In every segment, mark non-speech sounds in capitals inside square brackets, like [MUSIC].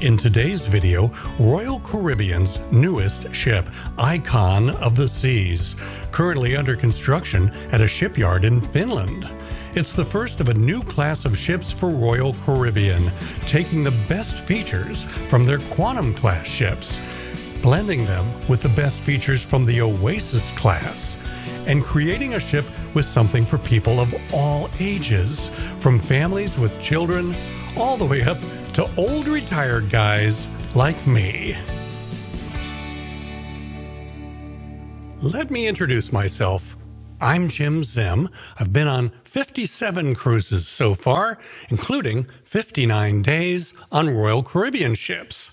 In today's video, Royal Caribbean's newest ship, Icon of the Seas, currently under construction at a shipyard in Finland. It's the first of a new class of ships for Royal Caribbean, taking the best features from their Quantum class ships, blending them with the best features from the Oasis class, and creating a ship with something for people of all ages, from families with children all the way up to old retired guys like me. Let me introduce myself. I'm Jim Zim. I've been on 57 cruises so far, including 59 days on Royal Caribbean ships.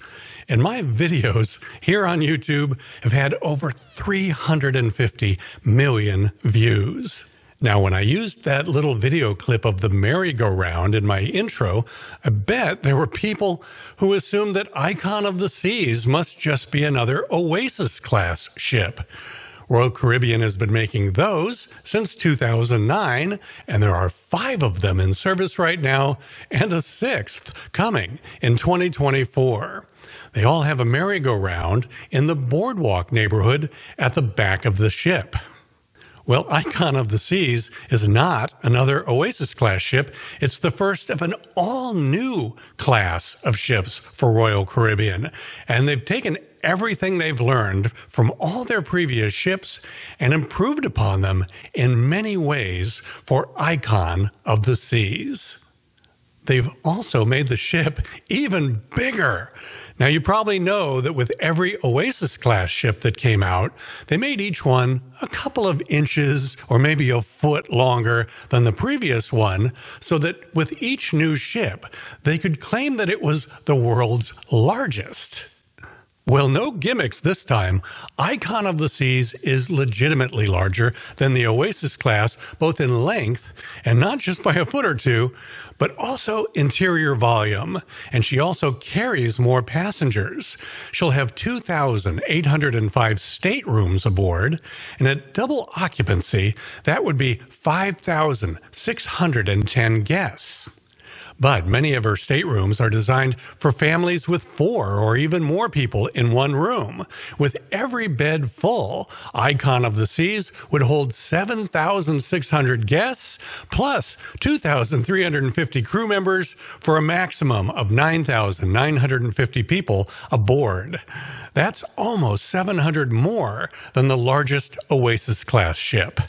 And my videos here on YouTube have had over 350 million views. Now, when I used that little video clip of the merry-go-round in my intro, I bet there were people who assumed that Icon of the Seas must just be another Oasis class ship. Royal Caribbean has been making those since 2009, and there are five of them in service right now, and a sixth coming in 2024. They all have a merry-go-round in the boardwalk neighborhood at the back of the ship. Well, Icon of the Seas is not another Oasis class ship. It's the first of an all new class of ships for Royal Caribbean. And they've taken everything they've learned from all their previous ships and improved upon them in many ways for Icon of the Seas. They've also made the ship even bigger. Now, you probably know that with every Oasis class ship that came out, they made each one a couple of inches or maybe a foot longer than the previous one, so that with each new ship, they could claim that it was the world's largest. Well, no gimmicks this time. Icon of the Seas is legitimately larger than the Oasis class, both in length and not just by a foot or two, but also interior volume. And she also carries more passengers. She'll have 2,805 staterooms aboard, and at double occupancy, that would be 5,610 guests. But many of her staterooms are designed for families with four or even more people in one room. With every bed full, Icon of the Seas would hold 7,600 guests plus 2,350 crew members for a maximum of 9,950 people aboard. That's almost 700 more than the largest Oasis class ship.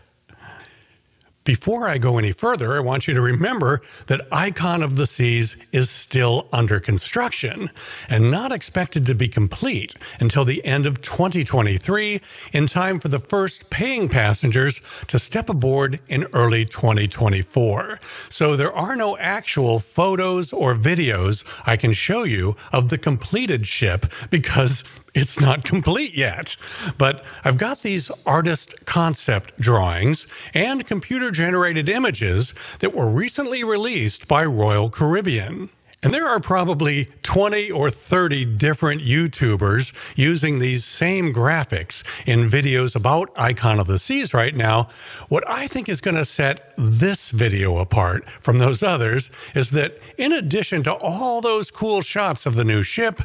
Before I go any further, I want you to remember that Icon of the Seas is still under construction and not expected to be complete until the end of 2023 in time for the first paying passengers to step aboard in early 2024. So there are no actual photos or videos I can show you of the completed ship because it's not complete yet. But I've got these artist concept drawings and computer generated images that were recently released by Royal Caribbean. And there are probably 20 or 30 different YouTubers using these same graphics in videos about Icon of the Seas right now. What I think is going to set this video apart from those others is that in addition to all those cool shots of the new ship,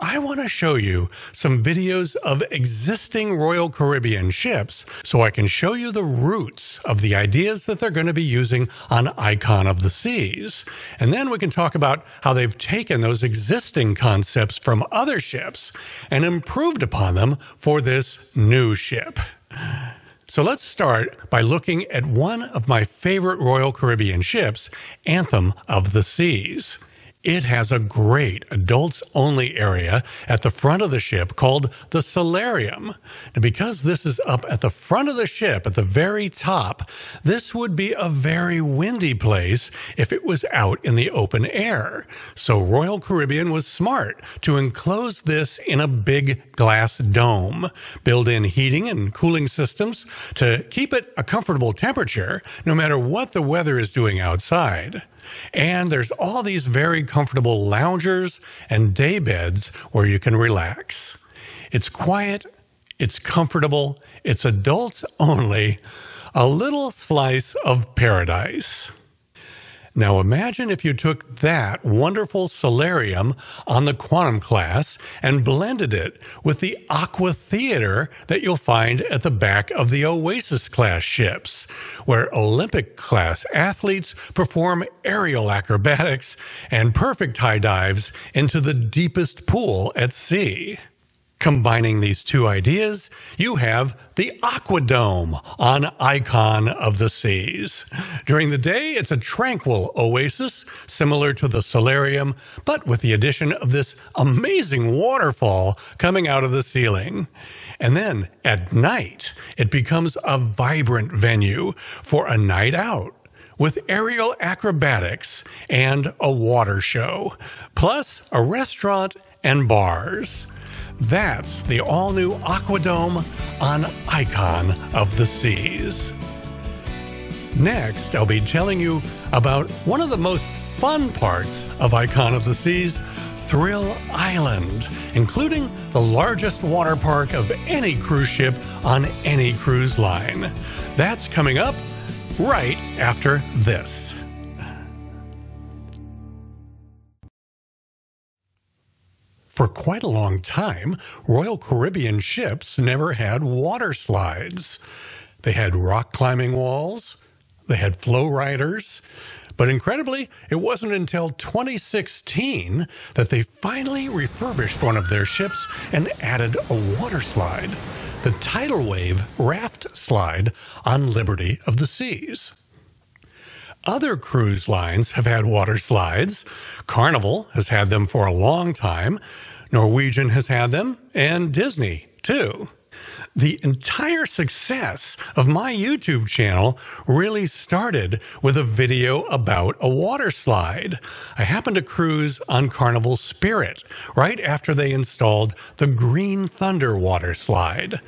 I want to show you some videos of existing Royal Caribbean ships so I can show you the roots of the ideas that they're going to be using on Icon of the Seas. And then we can talk about how they've taken those existing concepts from other ships and improved upon them for this new ship. So let's start by looking at one of my favorite Royal Caribbean ships, Anthem of the Seas. It has a great adults only area at the front of the ship called the solarium. And because this is up at the front of the ship at the very top, this would be a very windy place if it was out in the open air. So Royal Caribbean was smart to enclose this in a big glass dome, build in heating and cooling systems to keep it a comfortable temperature no matter what the weather is doing outside. And there's all these very comfortable loungers and day beds where you can relax. It's quiet, it's comfortable, it's adults only, a little slice of paradise. Now imagine if you took that wonderful solarium on the quantum class and blended it with the aqua theater that you'll find at the back of the Oasis class ships, where Olympic class athletes perform aerial acrobatics and perfect high dives into the deepest pool at sea. Combining these two ideas, you have the Aquadome on Icon of the Seas. During the day, it's a tranquil oasis similar to the solarium, but with the addition of this amazing waterfall coming out of the ceiling. And then at night, it becomes a vibrant venue for a night out with aerial acrobatics and a water show, plus a restaurant and bars. That's the all new Aquadome on Icon of the Seas. Next, I'll be telling you about one of the most fun parts of Icon of the Seas, Thrill Island, including the largest water park of any cruise ship on any cruise line. That's coming up right after this. For quite a long time, Royal Caribbean ships never had water slides. They had rock climbing walls, they had flow riders, but incredibly, it wasn't until 2016 that they finally refurbished one of their ships and added a water slide, the tidal wave raft slide on Liberty of the Seas. Other cruise lines have had water slides. Carnival has had them for a long time. Norwegian has had them, and Disney, too. The entire success of my YouTube channel really started with a video about a water slide. I happened to cruise on Carnival Spirit right after they installed the Green Thunder water slide.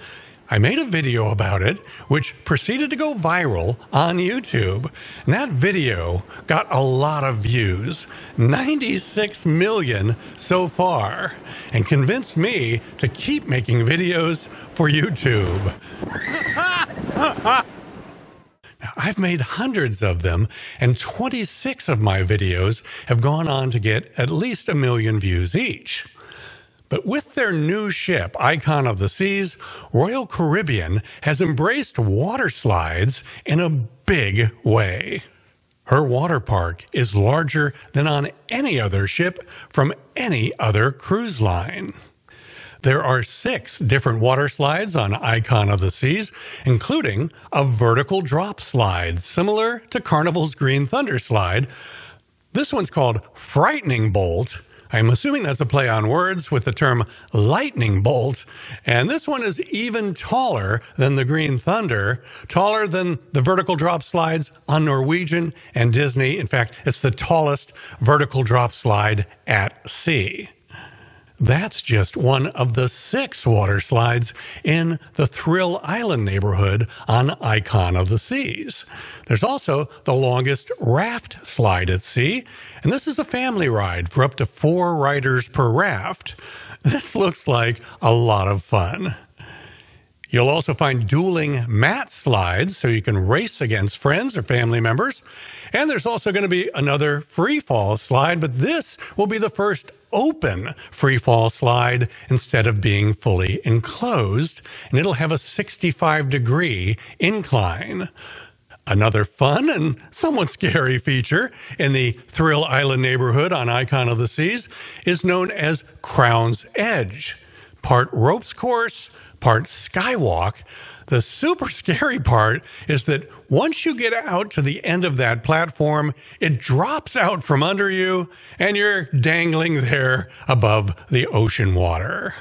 I made a video about it, which proceeded to go viral on YouTube. And that video got a lot of views 96 million so far and convinced me to keep making videos for YouTube. [LAUGHS] Now, I've made hundreds of them, and 26 of my videos have gone on to get at least a million views each. But with their new ship, Icon of the Seas, Royal Caribbean has embraced water slides in a big way. Her water park is larger than on any other ship from any other cruise line. There are six different water slides on Icon of the Seas, including a vertical drop slide similar to Carnival's Green Thunder slide. This one's called Frightening Bolt, I'm assuming that's a play on words with the term lightning bolt. And this one is even taller than the Green Thunder, taller than the vertical drop slides on Norwegian and Disney. In fact, it's the tallest vertical drop slide at sea. That's just one of the six water slides in the Thrill Island neighborhood on Icon of the Seas. There's also the longest raft slide at sea, and this is a family ride for up to four riders per raft. This looks like a lot of fun. You'll also find dueling mat slides so you can race against friends or family members. And there's also going to be another free fall slide, but this will be the first open free fall slide instead of being fully enclosed, and it'll have a 65 degree incline. Another fun and somewhat scary feature in the Thrill Island neighborhood on Icon of the Seas is known as Crown's Edge. Part ropes course, part skywalk. The super scary part is that once you get out to the end of that platform, it drops out from under you and you're dangling there above the ocean water.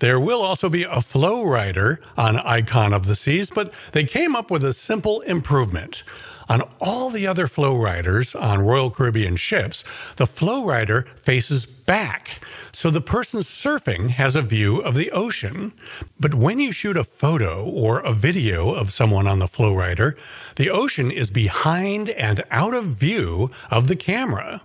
There will also be a flow rider on Icon of the Seas, but they came up with a simple improvement. On all the other flow riders on Royal Caribbean ships, the flow rider faces back, so the person surfing has a view of the ocean. But when you shoot a photo or a video of someone on the flow rider, the ocean is behind and out of view of the camera.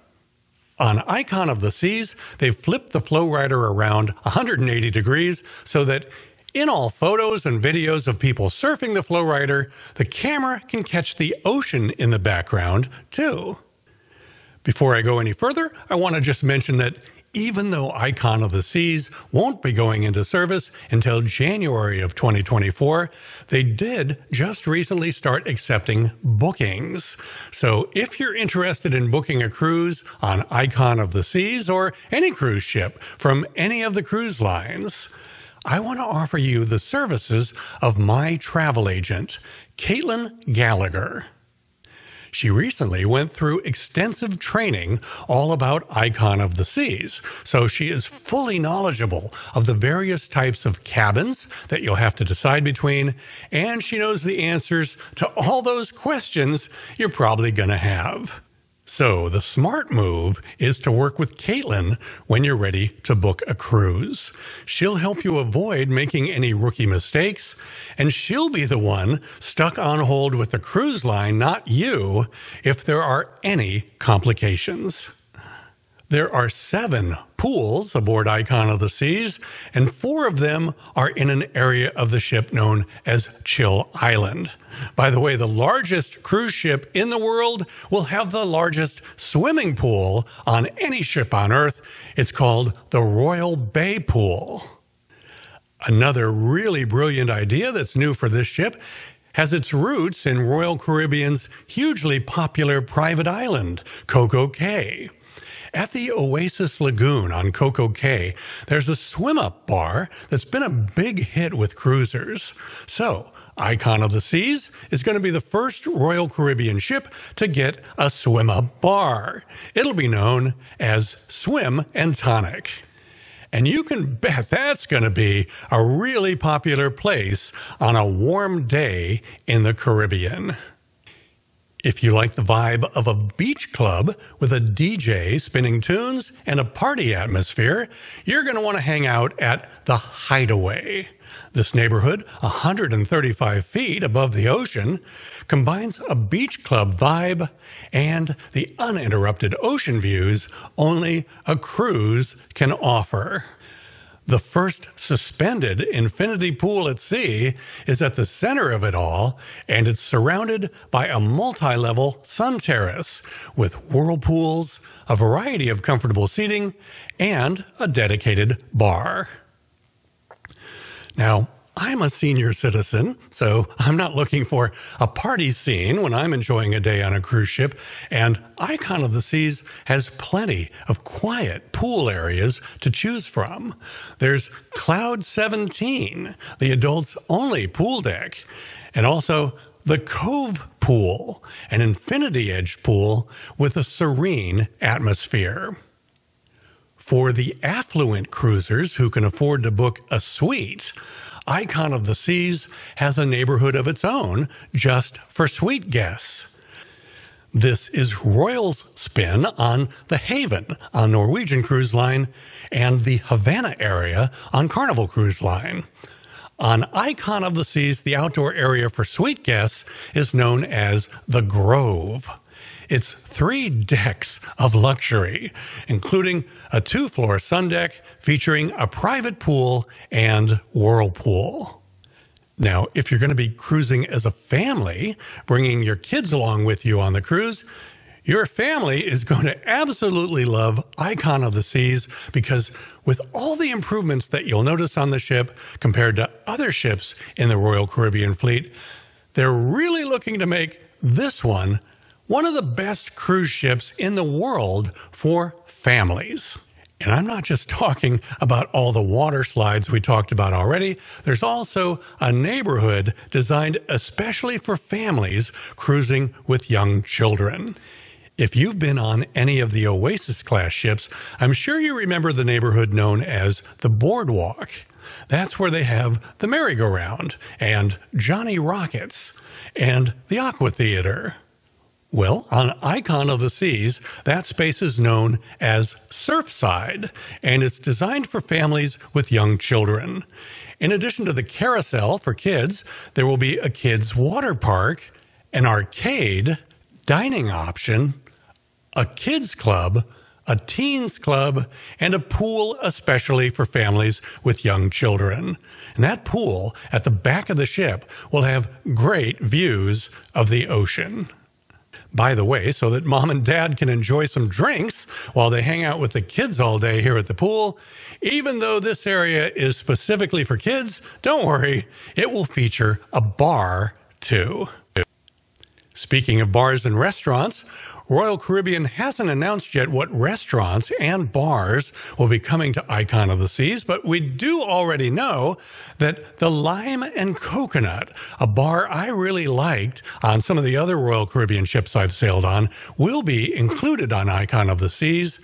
On Icon of the Seas, they've flipped the flow rider around 180 degrees so that In all photos and videos of people surfing the Flowrider, the camera can catch the ocean in the background, too. Before I go any further, I want to just mention that even though Icon of the Seas won't be going into service until January of 2024, they did just recently start accepting bookings. So if you're interested in booking a cruise on Icon of the Seas or any cruise ship from any of the cruise lines, I want to offer you the services of my travel agent, Caitlin Gallagher. She recently went through extensive training all about Icon of the Seas, so she is fully knowledgeable of the various types of cabins that you'll have to decide between, and she knows the answers to all those questions you're probably going to have. So, the smart move is to work with Caitlin when you're ready to book a cruise. She'll help you avoid making any rookie mistakes, and she'll be the one stuck on hold with the cruise line, not you, if there are any complications. There are seven pools aboard Icon of the Seas, and four of them are in an area of the ship known as Chill Island. By the way, the largest cruise ship in the world will have the largest swimming pool on any ship on Earth. It's called the Royal Bay Pool. Another really brilliant idea that's new for this ship has its roots in Royal Caribbean's hugely popular private island, Coco Cay. At the Oasis Lagoon on Coco Cay, there's a swim up bar that's been a big hit with cruisers. So, Icon of the Seas is going to be the first Royal Caribbean ship to get a swim up bar. It'll be known as Swim and Tonic. And you can bet that's going to be a really popular place on a warm day in the Caribbean. If you like the vibe of a beach club with a DJ spinning tunes and a party atmosphere, you're going to want to hang out at the Hideaway. This neighborhood, 135 feet above the ocean, combines a beach club vibe and the uninterrupted ocean views only a cruise can offer. The first suspended infinity pool at sea is at the center of it all, and it's surrounded by a multi level sun terrace with whirlpools, a variety of comfortable seating, and a dedicated bar. Now, I'm a senior citizen, so I'm not looking for a party scene when I'm enjoying a day on a cruise ship. And Icon of the Seas has plenty of quiet pool areas to choose from. There's Cloud 17, the adults only pool deck, and also the Cove Pool, an infinity edge pool with a serene atmosphere. For the affluent cruisers who can afford to book a suite, Icon of the Seas has a neighborhood of its own just for suite guests. This is Royal's spin on the Haven on Norwegian Cruise Line and the Havana area on Carnival Cruise Line. On Icon of the Seas, the outdoor area for suite guests is known as the Grove. It's three decks of luxury, including a two floor sun deck featuring a private pool and whirlpool. Now, if you're going to be cruising as a family, bringing your kids along with you on the cruise, your family is going to absolutely love Icon of the Seas because with all the improvements that you'll notice on the ship compared to other ships in the Royal Caribbean fleet, they're really looking to make this one one of the best cruise ships in the world for families. And I'm not just talking about all the water slides we talked about already. There's also a neighborhood designed especially for families cruising with young children. If you've been on any of the Oasis class ships, I'm sure you remember the neighborhood known as the Boardwalk. That's where they have the merry-go-round and Johnny Rockets and the Aqua Theater. Well, on Icon of the Seas, that space is known as Surfside, and it's designed for families with young children. In addition to the carousel for kids, there will be a kids' water park, an arcade, dining option, a kids' club, a teens club, and a pool especially for families with young children. And that pool at the back of the ship will have great views of the ocean. By the way, so that mom and dad can enjoy some drinks while they hang out with the kids all day here at the pool, even though this area is specifically for kids, don't worry, it will feature a bar too. Speaking of bars and restaurants, Royal Caribbean hasn't announced yet what restaurants and bars will be coming to Icon of the Seas, but we do already know that the Lime and Coconut, a bar I really liked on some of the other Royal Caribbean ships I've sailed on, will be included on Icon of the Seas.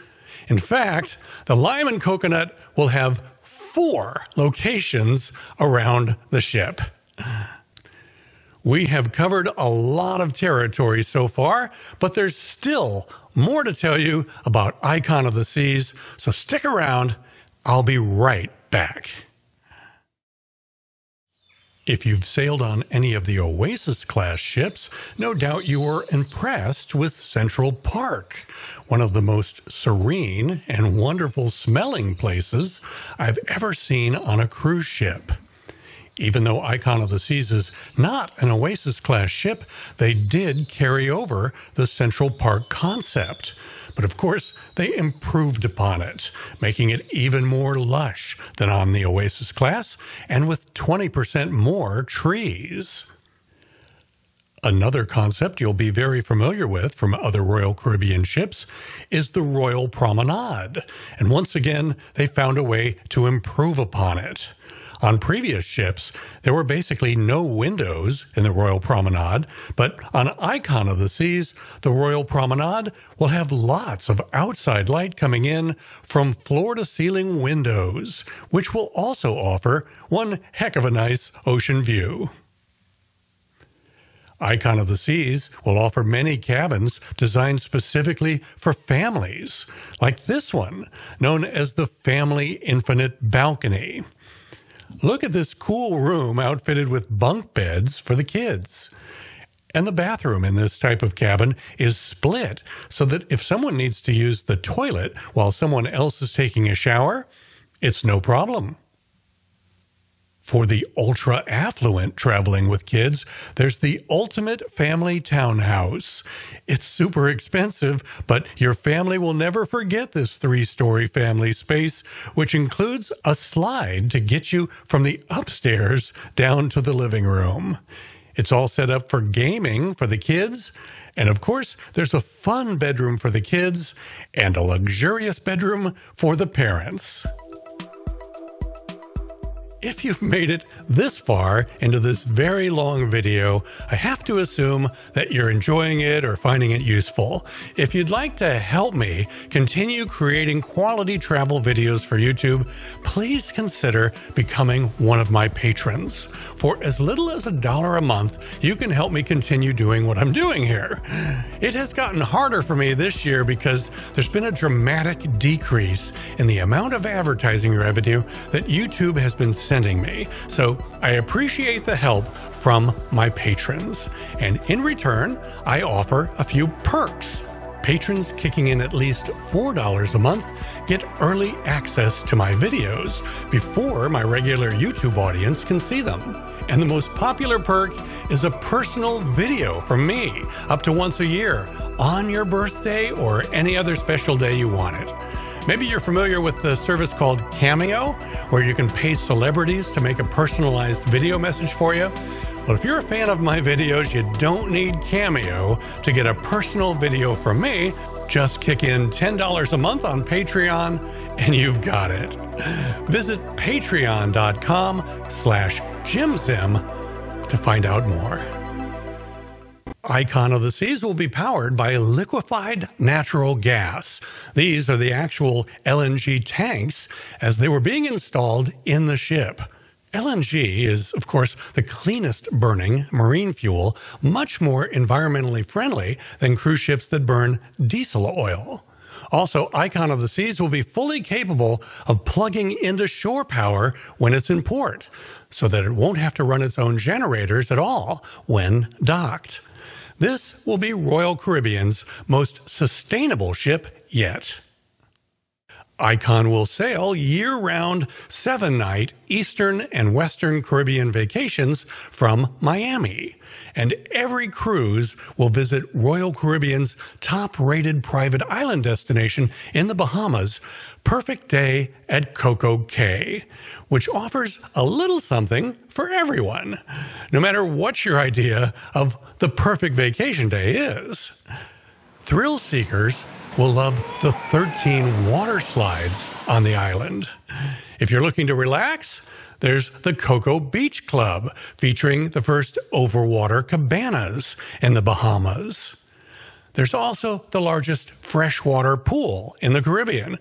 In fact, the Lime and Coconut will have four locations around the ship. We have covered a lot of territory so far, but there's still more to tell you about Icon of the Seas, so stick around. I'll be right back. If you've sailed on any of the Oasis class ships, no doubt you were impressed with Central Park, one of the most serene and wonderful smelling places I've ever seen on a cruise ship. Even though Icon of the Seas is not an Oasis class ship, they did carry over the Central Park concept. But of course, they improved upon it, making it even more lush than on the Oasis class and with 20% more trees. Another concept you'll be very familiar with from other Royal Caribbean ships is the Royal Promenade. And once again, they found a way to improve upon it. On previous ships, there were basically no windows in the Royal Promenade, but on Icon of the Seas, the Royal Promenade will have lots of outside light coming in from floor to ceiling windows, which will also offer one heck of a nice ocean view. Icon of the Seas will offer many cabins designed specifically for families, like this one, known as the Family Infinite Balcony. Look at this cool room outfitted with bunk beds for the kids. And the bathroom in this type of cabin is split so that if someone needs to use the toilet while someone else is taking a shower, it's no problem. For the ultra affluent traveling with kids, there's the ultimate family townhouse. It's super expensive, but your family will never forget this three story family space, which includes a slide to get you from the upstairs down to the living room. It's all set up for gaming for the kids. And of course, there's a fun bedroom for the kids and a luxurious bedroom for the parents. If you've made it this far into this very long video, I have to assume that you're enjoying it or finding it useful. If you'd like to help me continue creating quality travel videos for YouTube, please consider becoming one of my patrons. For as little as a dollar a month, you can help me continue doing what I'm doing here. It has gotten harder for me this year because there's been a dramatic decrease in the amount of advertising revenue that YouTube has been sending me. So I appreciate the help from my patrons. And in return, I offer a few perks. Patrons kicking in at least $4 a month get early access to my videos before my regular YouTube audience can see them. And the most popular perk is a personal video from me up to once a year on your birthday or any other special day you want it. Maybe you're familiar with the service called Cameo, where you can pay celebrities to make a personalized video message for you. Well, if you're a fan of my videos, you don't need Cameo to get a personal video from me. Just kick in $10 a month on Patreon and you've got it. Visit patreon.com slash jimzim to find out more. Icon of the Seas will be powered by liquefied natural gas. These are the actual LNG tanks as they were being installed in the ship. LNG is, of course, the cleanest burning marine fuel, much more environmentally friendly than cruise ships that burn diesel oil. Also, Icon of the Seas will be fully capable of plugging into shore power when it's in port, so that it won't have to run its own generators at all when docked. This will be Royal Caribbean's most sustainable ship yet. Icon will sail year round, seven night Eastern and Western Caribbean vacations from Miami. And every cruise will visit Royal Caribbean's top rated private island destination in the Bahamas, Perfect Day at Coco Cay, which offers a little something for everyone, no matter what your idea of the perfect vacation day is. Thrill seekers will love the 13 water slides on the island. If you're looking to relax, there's the Coco Beach Club, featuring the first overwater cabanas in the Bahamas. There's also the largest freshwater pool in the Caribbean,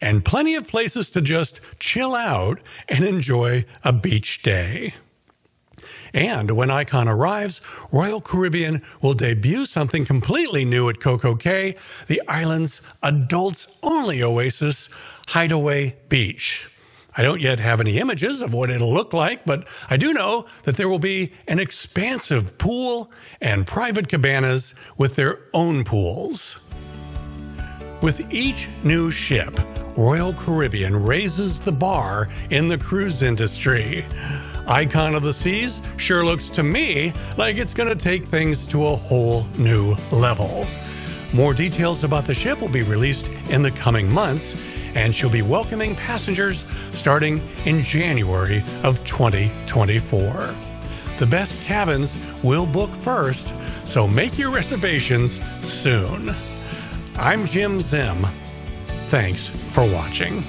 and plenty of places to just chill out and enjoy a beach day. And when Icon arrives, Royal Caribbean will debut something completely new at Coco Cay, the island's adults only oasis, Hideaway Beach. I don't yet have any images of what it'll look like, but I do know that there will be an expansive pool and private cabanas with their own pools. With each new ship, Royal Caribbean raises the bar in the cruise industry. Icon of the Seas sure looks to me like it's going to take things to a whole new level. More details about the ship will be released in the coming months, and she'll be welcoming passengers starting in January of 2024. The best cabins will book first, so make your reservations soon. I'm Jim Zim. Thanks for watching.